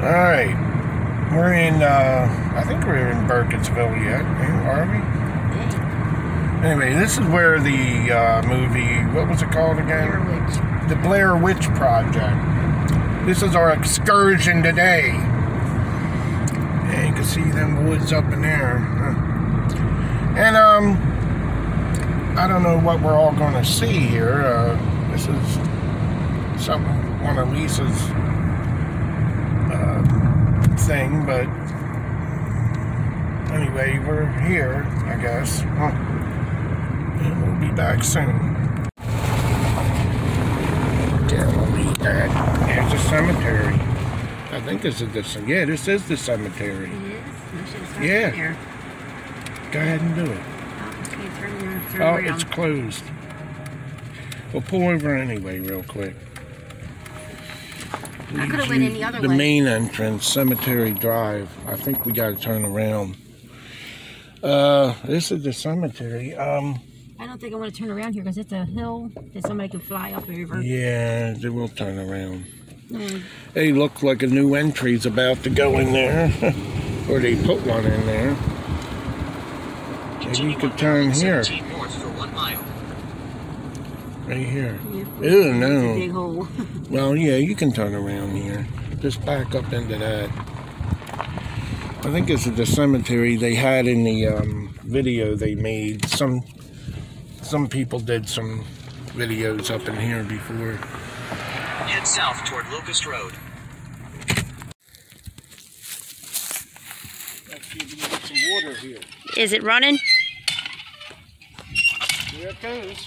All right, we're in. Uh, I think we're in Burkittsville yet, are we? Anyway, this is where the uh, movie. What was it called again? Blair Witch. The Blair Witch Project. This is our excursion today. Yeah, you can see them woods up in there. And um, I don't know what we're all going to see here. Uh, this is some one of Lisa's thing, but anyway, we're here, I guess. Huh. And we'll be back soon. Yeah, we'll be. There's a cemetery. I think this is the yeah. This is the cemetery. It is? Yeah. There. Go ahead and do it. Oh, okay, turn. Turn Oh, it's closed. We'll pull over anyway, real quick. I could have went you- in the other The main entrance, Cemetery Drive. I think we got to turn around. Uh, this is the cemetery. Um, I don't think I want to turn around here because it's a hill that somebody could fly up over. yeah, they will turn around. No, Hey, look like a new entry's about to go in there, or they put one in there. Maybe you could turn here, 17 north for one mile. Right here. yeah, Ew, it's a no. big hole. Well, yeah, you can turn around here. Just back up into that. I think it's is the cemetery they had in the um, video they made. Some some people did some videos up in here before. Head south toward Locust Road. Let's see if we can get some water here. Is it running? Here it goes.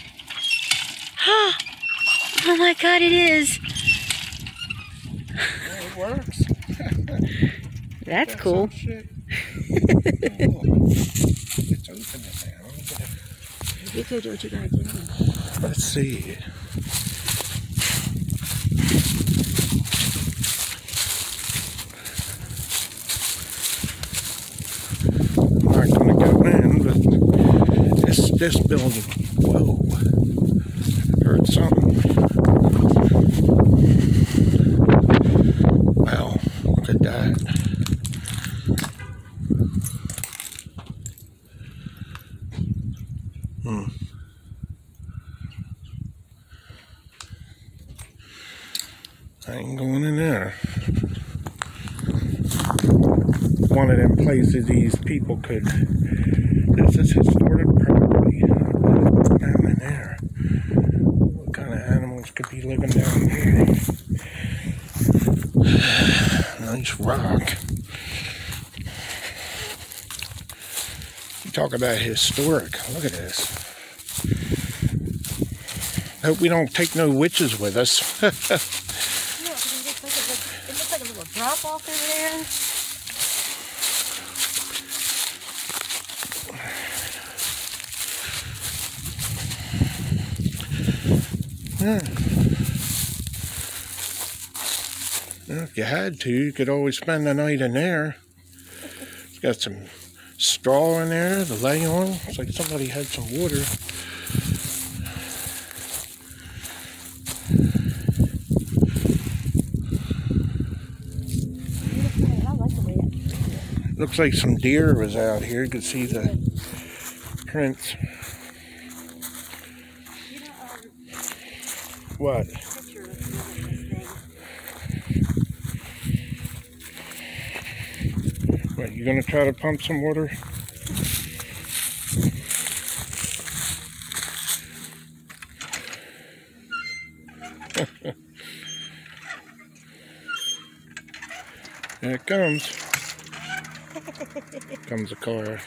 Oh my god, it is. Yeah, it works. That's Got cool. Oh, it's open. Let me get it. You could do what you gotta do. Let's see. I'm not gonna go in, but this this building. Whoa! Heard something. Wow! Look at that. Hmm. I ain't going in there. One of them places these people could. This is historic property. Down in there? What kind of animals could be living down here? nice rock. You talk about historic. Look at this. Hope we don't take no witches with us. Yeah, 'cause it looks like a, it looks like a little drop off over there. Yeah. Well, if you had to, you could always spend the night in there. It's got some straw in there to lay on. It's like somebody had some water. Looks like some deer was out here. You could see the prints. You know, um, What? What, you gonna try to pump some water? There it comes. comes a car.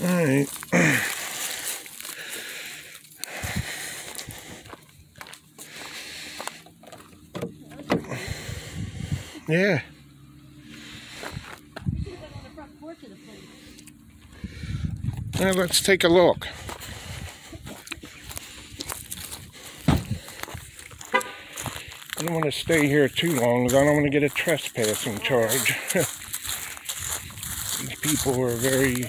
Alright. Yeah. Now let's take a look. I don't want to stay here too long I don't want to get a trespassing charge. These people are very.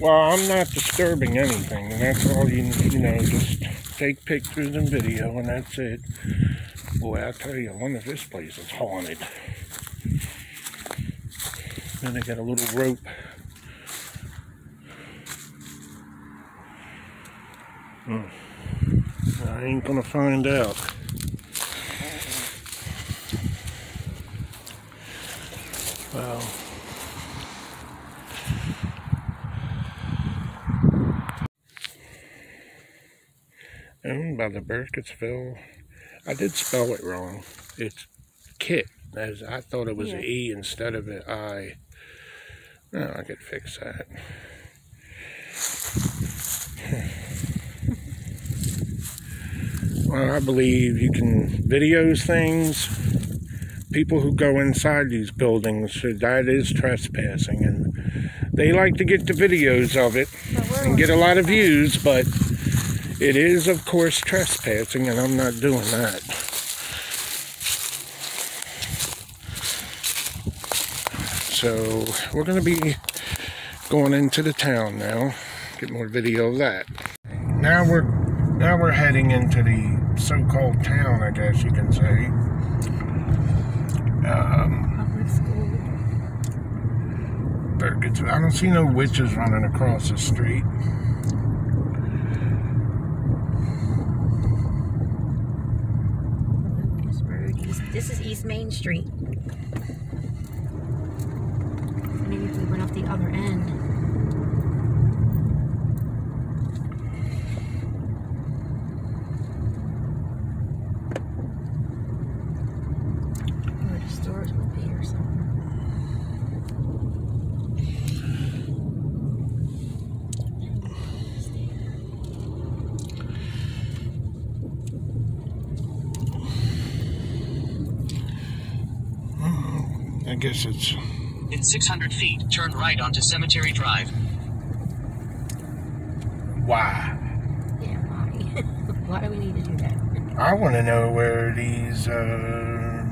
Well, I'm not disturbing anything. And that's all you, you know, just take pictures and video, and that's it. Boy, I tell you, I wonder if this place is haunted. Then they got a little rope. Hmm. I ain't gonna find out. Well. Owned by the Burkittsville. I did spell it wrong. It's Kit, as I thought it was Yeah. an E instead of an I. No, I could fix that. Well, I believe you can videos things. People who go inside these buildings, so that is trespassing, and they like to get the videos of it and get a lot of views, but it is, of course, trespassing, and I'm not doing that. So we're going to be going into the town now. Get more video of that. Now we're now we're heading into the so-called town, I guess you can say. Um. Burkittsville. I don't see no witches running across the street. Lucas Road. East, this is East Main Street. Maybe if we went off the other end. Where the stores would be or something. I guess it's In 600 feet, turn right onto Cemetery Drive. why. Yeah, why? why do we need to do that? I want to know where these. Uh,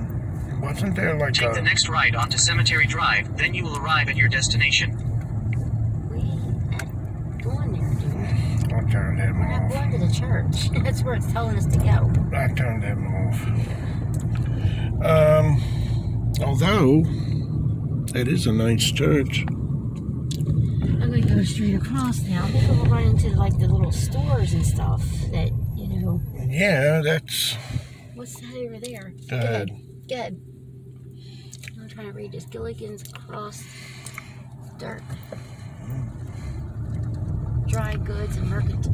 wasn't there like Take the a? next right onto Cemetery Drive, then you will arrive at your destination. We ain't going there, dude. I turned them We're not going to the church. That's where it's telling us to go. I turned them off. Um, although it is a nice church. I'm gonna go straight across now. I think we'll run into like the little stores and stuff that, you know. Yeah, that's What's that over there? Good. Good. I'm trying to read this. Gilligan's Cross Dark. Dry goods and mercantile.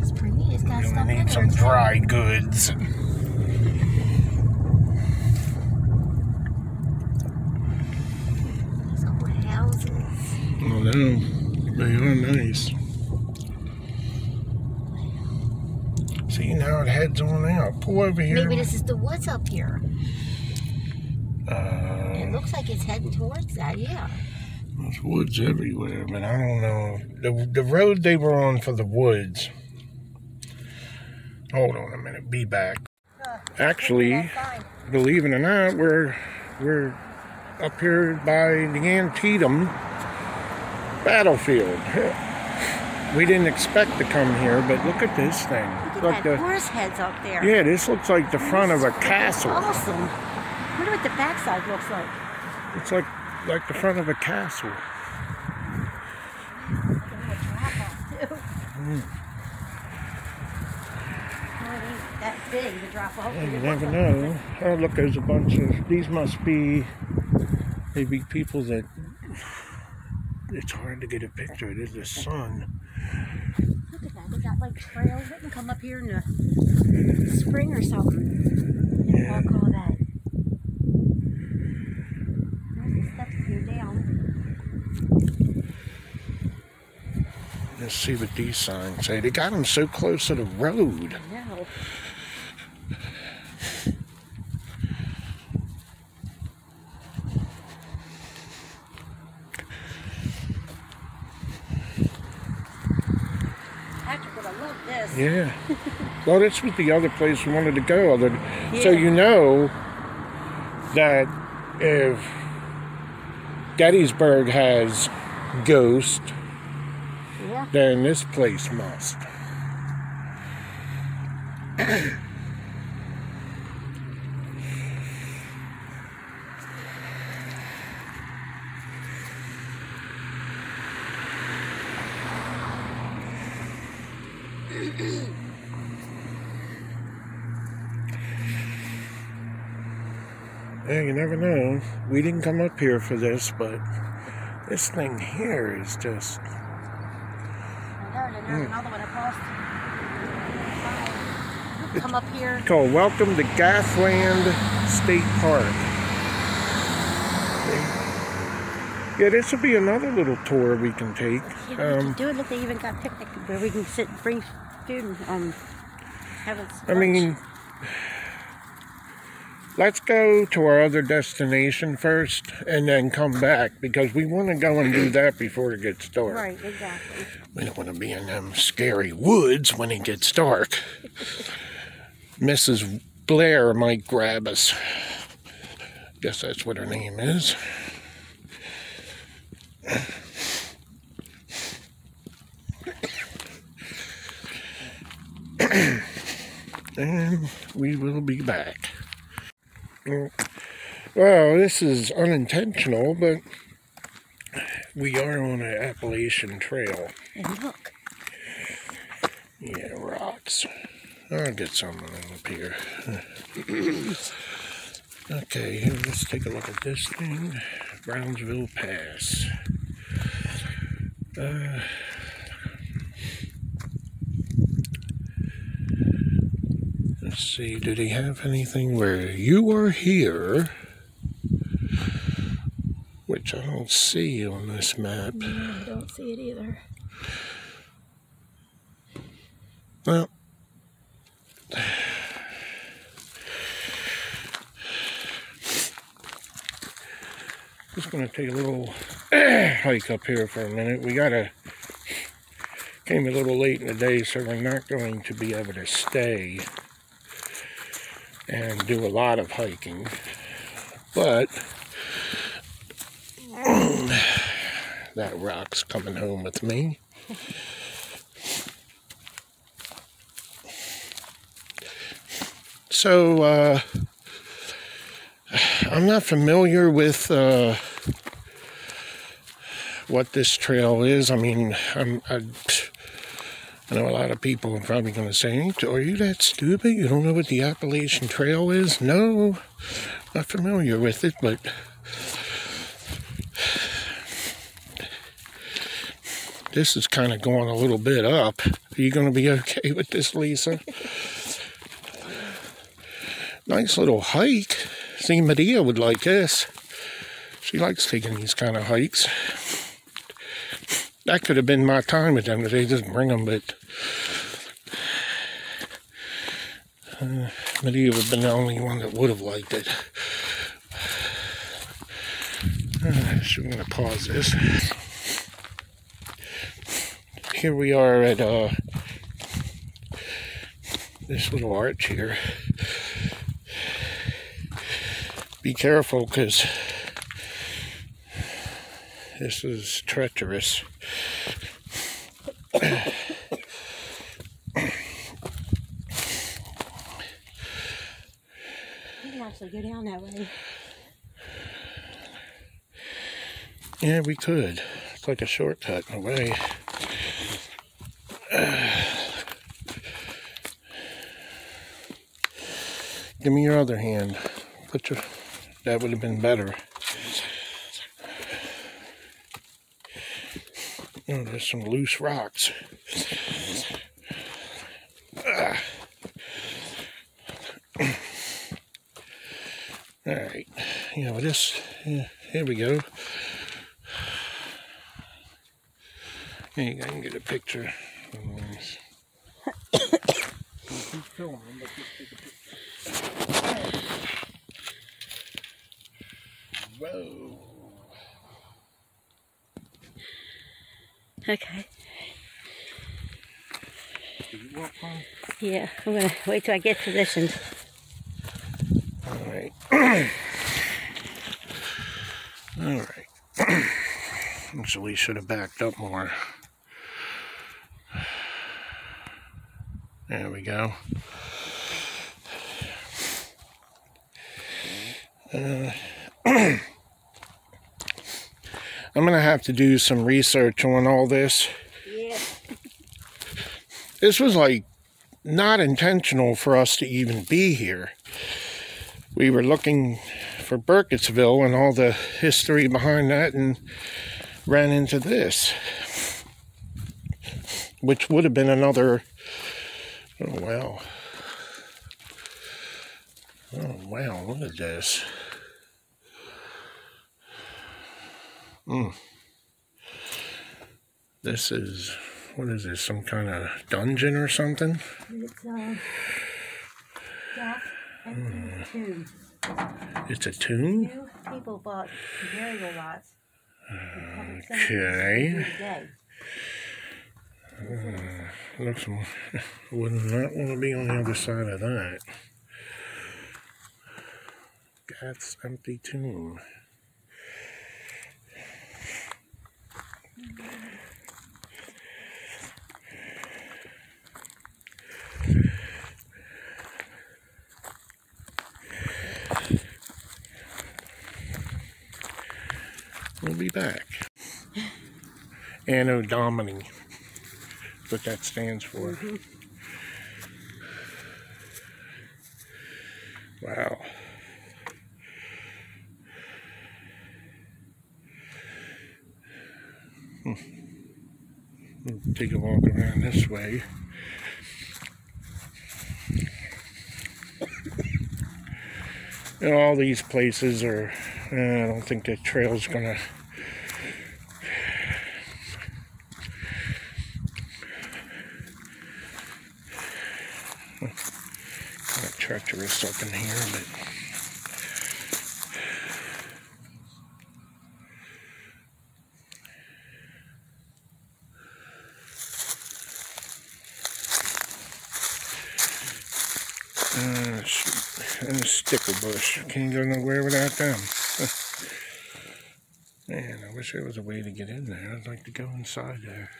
It's pretty neat. It's got stuff in need some dry goods. It's cool houses. Oh no, they are nice. See now it heads on out. Pull over here. Maybe this is the woods up here. It Uh, looks like it's heading towards that, yeah. there's woods everywhere, but I don't know the the road they were on for the woods. Hold on a minute. Be back. Actually, believe it or not, we're we're up here by the Antietam battlefield. We didn't expect to come here, but look at this thing. Look Look at that the- horse heads up there. yeah, this looks like the front of a castle. Awesome. wonder what the backside looks like. It's like like the front of a castle. Mm. That big to drop off. You never know. Oh, look, there's a bunch of. These must be maybe people that. It's hard to get a picture. It is the sun. Look at that. They got like trails that can come up here in the spring or something. Yeah. I'll call that. There's the steps to go down. Let's see what these signs say. They got them so close to the road. No. Patrick well, this was the other place we wanted to go. Other, yeah. So you know that if Gettysburg has ghosts, yeah. then this place must. Never know. We didn't come up here for this, but this thing here is just. And there, and there's another one across. Come up here. called Welcome to Gathland State Park. Yeah, this will be another little tour we can take. Yeah, we Um, can do it. Look, they even got picnic where we can sit, bring food, and um, have it. I mean, let's go to our other destination first and then come back because we want to go and do that before it gets dark. right, exactly. We don't want to be in them scary woods when it gets dark. Mrs. Blair might grab us. Guess that's what her name is. and we will be back. Well, this is unintentional, but we are on an Appalachian Trail. And look, Yeah, rocks. I'll get some of them up here. okay, here, let's take a look at this thing. Brownsville Pass. Uh, see, do they have anything where you are here? Which I don't see on this map. no, I don't see it either. Well, just going to take a little hike up here for a minute. We got to came a little late in the day, so we're not going to be able to stay and do a lot of hiking. But that rock's coming home with me. So, uh, I'm not familiar with uh, what this trail is. I mean, I'm, I, I know a lot of people are probably going to say, Are you that stupid? You don't know what the Appalachian Trail is? No, not familiar with it, but. This is kind of going a little bit up. Are you going to be okay with this, Lisa? nice little hike. See, Medea would like this. She likes taking these kind of hikes. That could have been my time with them today, just bring them, but uh, Medea would have been the only one that would have liked it. Uh, so I'm going to pause this. Here we are at uh, this little arch here be careful because this is treacherous. You can actually down that way. Yeah, we could. It's like a shortcut in a way. Give me your other hand. Put your. That would have been better. Oh, there's some loose rocks. Ah. All right. Yeah, well, this. Yeah, here we go. Here you go, I can get a picture. of this. Keep filming, but just take a picture. Whoa. Okay. Did you walk on? Yeah, I'm gonna wait till I get positioned. All right. We should have backed up more. There we go. Uh, I'm going to have to do some research on all this. Yeah. This was like not intentional for us to even be here. We were looking for Burkittsville and all the history behind that and ran into this. Which would have been another oh wow. Oh wow, look at this. Mm. This is what is this? Some kind of dungeon or something? It's uh, Jack and two. It's a tomb? Two people bought burial lots. Okay. Today. Looks more, would not want to be on the other side of that. That's empty tomb. Back. Anno Domini. What that stands for. Wow. Hmm. We'll take a walk around this way. And all these places are, uh, I don't think the trail's gonna kind treacherous up in here, but Uh. And a sticker bush. Can't go nowhere without them. Man, I wish there was a way to get in there. I'd like to go inside there.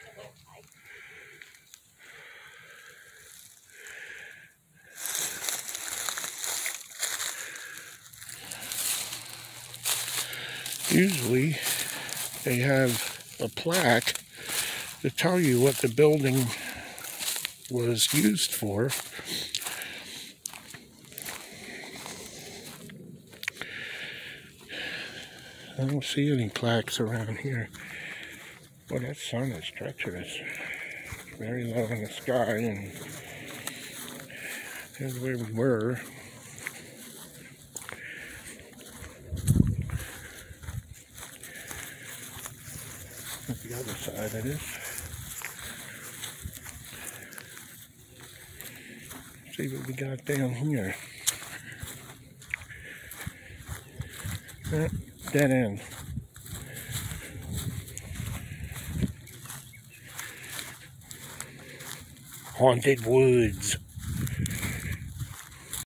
Usually, they have a plaque to tell you what the building was used for. I don't see any plaques around here. Well, that sun is treacherous. It's very low in the sky, and here's where we were. At the other side of this. See what we got down here. Dead end. Haunted woods.